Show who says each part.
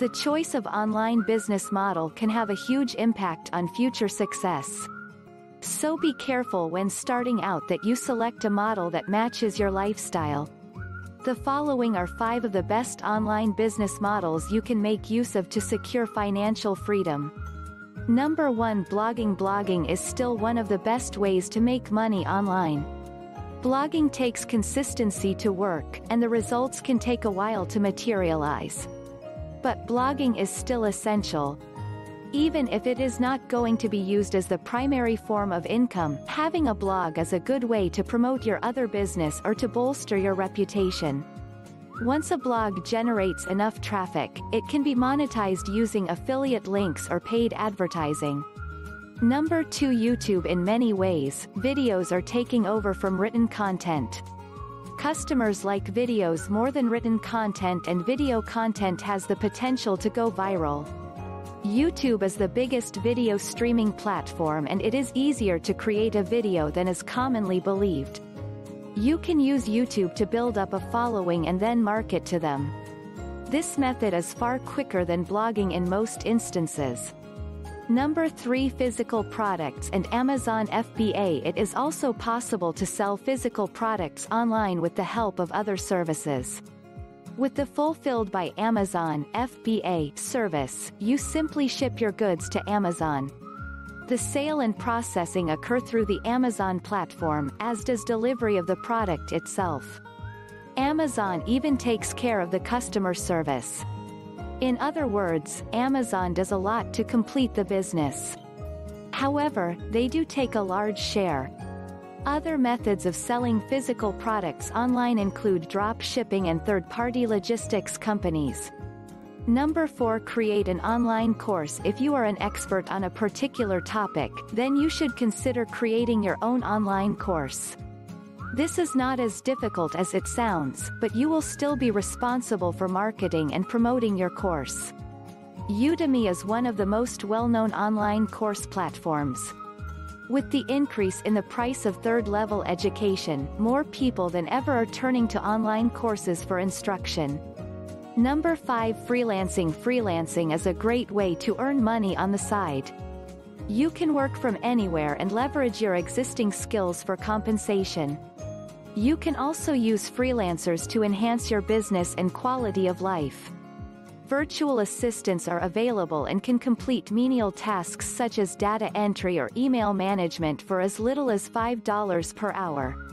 Speaker 1: The choice of online business model can have a huge impact on future success. So be careful when starting out that you select a model that matches your lifestyle. The following are five of the best online business models you can make use of to secure financial freedom. Number 1 Blogging Blogging is still one of the best ways to make money online. Blogging takes consistency to work, and the results can take a while to materialize. But blogging is still essential. Even if it is not going to be used as the primary form of income, having a blog is a good way to promote your other business or to bolster your reputation. Once a blog generates enough traffic, it can be monetized using affiliate links or paid advertising. Number 2 YouTube In many ways, videos are taking over from written content. Customers like videos more than written content and video content has the potential to go viral. YouTube is the biggest video streaming platform and it is easier to create a video than is commonly believed. You can use YouTube to build up a following and then market to them. This method is far quicker than blogging in most instances. Number 3 Physical products and Amazon FBA It is also possible to sell physical products online with the help of other services. With the Fulfilled by Amazon FBA service, you simply ship your goods to Amazon. The sale and processing occur through the Amazon platform, as does delivery of the product itself. Amazon even takes care of the customer service. In other words, Amazon does a lot to complete the business. However, they do take a large share. Other methods of selling physical products online include drop shipping and third-party logistics companies. Number 4 Create an online course If you are an expert on a particular topic, then you should consider creating your own online course. This is not as difficult as it sounds, but you will still be responsible for marketing and promoting your course. Udemy is one of the most well-known online course platforms. With the increase in the price of third-level education, more people than ever are turning to online courses for instruction. Number 5 Freelancing Freelancing is a great way to earn money on the side. You can work from anywhere and leverage your existing skills for compensation. You can also use freelancers to enhance your business and quality of life. Virtual assistants are available and can complete menial tasks such as data entry or email management for as little as $5 per hour.